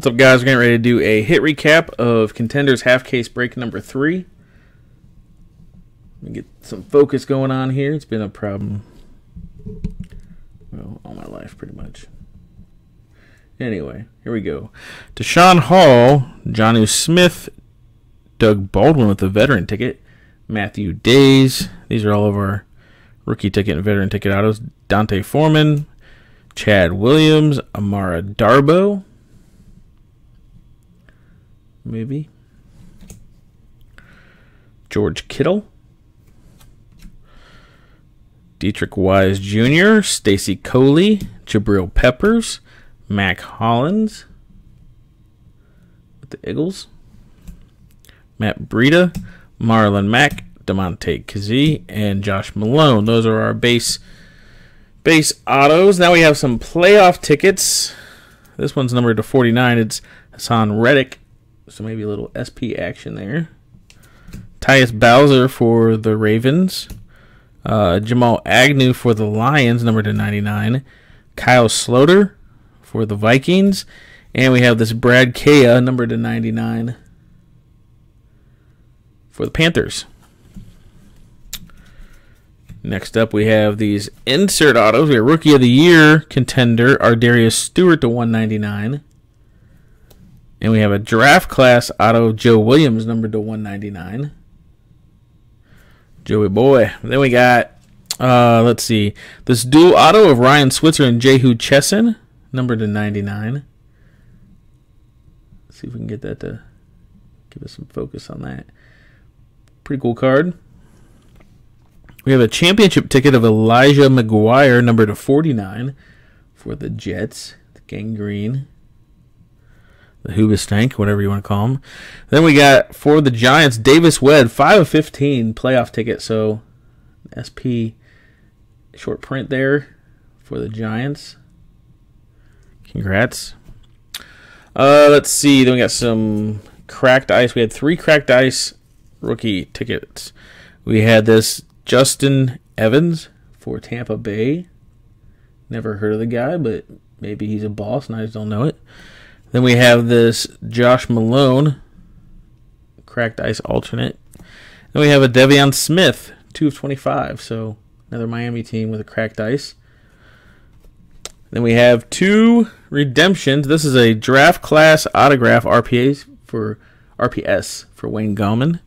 What's up, guys? We're getting ready to do a hit recap of Contenders half case break number three. Let me get some focus going on here. It's been a problem, well, all my life, pretty much. Anyway, here we go. Deshaun Hall, Jonnu Smith, Doug Baldwin with the veteran ticket, Matthew Dayes. These are all of our rookie ticket and veteran ticket autos. D'Onta Foreman, Chad Williams, Amara Darboh maybe. George Kittle. Deatrich Wise Jr., Stacy Coley, Jabril Peppers, Mack Hollins with the Eagles, Matt Breida, Marlon Mack, Damontae Kazee, and Josh Malone. Those are our base base autos. Now we have some playoff tickets. This one's numbered to 49. It's Haason Reddick, so maybe a little SP action there. Tyus Bowser for the Ravens. Uh, Jamal Agnew for the Lions, number to 99. Kyle Sloter for the Vikings. And we have this Brad Kaaya, number to 99 for the Panthers. Next up, we have these insert autos. We have Rookie of the Year contender, Ardarius Stewart to 199. And we have a draft class auto of Joe Williams numbered to 199. Joey boy. Then we got uh let's see. This dual auto of Ryan Switzer and Jehu Chesson numbered to 99. Let's see if we can get that to give us some focus on that. Pretty cool card. We have a championship ticket of Elijah McGuire numbered to 49 for the Jets, the gangrene the Hoobastank, whatever you want to call him. Then we got for the Giants, Davis Webb, 5 of 15 playoff ticket. So SP short print there for the Giants. Congrats. Uh, let's see. Then we got some cracked ice. We had three cracked ice rookie tickets. We had this Justin Evans for Tampa Bay. Never heard of the guy, but maybe he's a boss and I just don't know it. Then we have this Josh Malone, cracked ice alternate. Then we have a De'Veon Smith, 2 of 25. So another Miami team with a cracked ice. Then we have two redemptions. This is a draft class autograph RPAs for RPS for Wayne Gallman.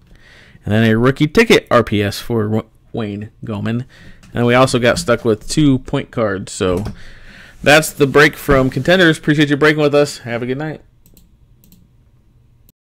And then a rookie ticket RPS for Wayne Gallman. And we also got stuck with two point cards. So that's the break from contenders. Appreciate you breaking with us. Have a good night.